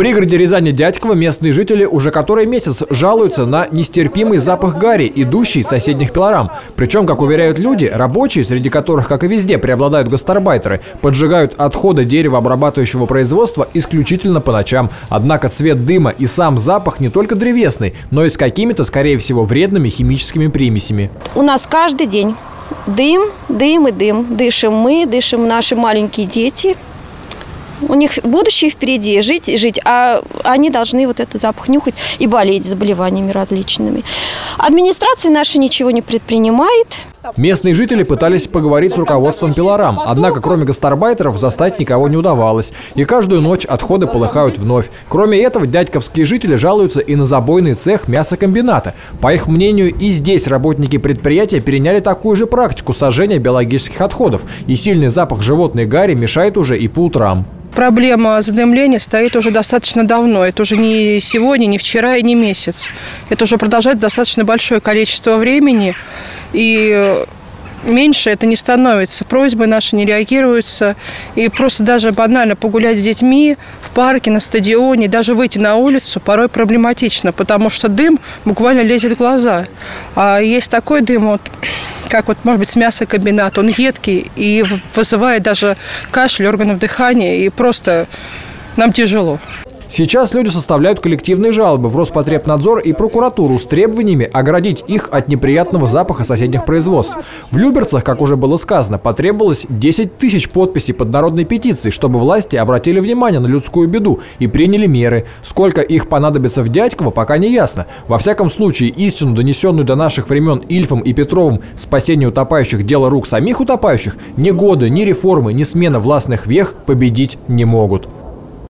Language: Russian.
пригороде Рязани Дядькова местные жители уже который месяц жалуются на нестерпимый запах гари, идущий из соседних пилорам. Причем, как уверяют люди, рабочие, среди которых, как и везде, преобладают гастарбайтеры, поджигают отходы деревообрабатывающего производства исключительно по ночам. Однако цвет дыма и сам запах не только древесный, но и с какими-то, скорее всего, вредными химическими примесями. У нас каждый день дым, дым и дым. Дышим мы, дышим наши маленькие дети – у них будущее впереди, жить и жить, а они должны вот этот запах нюхать и болеть заболеваниями различными. Администрация наша ничего не предпринимает. Местные жители пытались поговорить с руководством Пилорам, однако кроме гастарбайтеров застать никого не удавалось. И каждую ночь отходы полыхают вновь. Кроме этого, дядьковские жители жалуются и на забойный цех мясокомбината. По их мнению, и здесь работники предприятия переняли такую же практику сожжения биологических отходов. И сильный запах животной гари мешает уже и по утрам. Проблема задымления стоит уже достаточно давно. Это уже не сегодня, не вчера и не месяц. Это уже продолжается достаточно большое количество времени. И меньше это не становится. Просьбы наши не реагируются. И просто даже банально погулять с детьми в парке, на стадионе, даже выйти на улицу порой проблематично, потому что дым буквально лезет в глаза. А есть такой дым, вот, как вот, может быть, с мясокомбината, он едкий и вызывает даже кашель органов дыхания, и просто нам тяжело. Сейчас люди составляют коллективные жалобы в Роспотребнадзор и прокуратуру с требованиями оградить их от неприятного запаха соседних производств. В Люберцах, как уже было сказано, потребовалось 10 тысяч подписей под народной петицией, чтобы власти обратили внимание на людскую беду и приняли меры. Сколько их понадобится в Дядьково, пока не ясно. Во всяком случае, истину, донесенную до наших времен Ильфом и Петровым, спасение утопающих – дело рук самих утопающих, ни годы, ни реформы, ни смена властных вех победить не могут.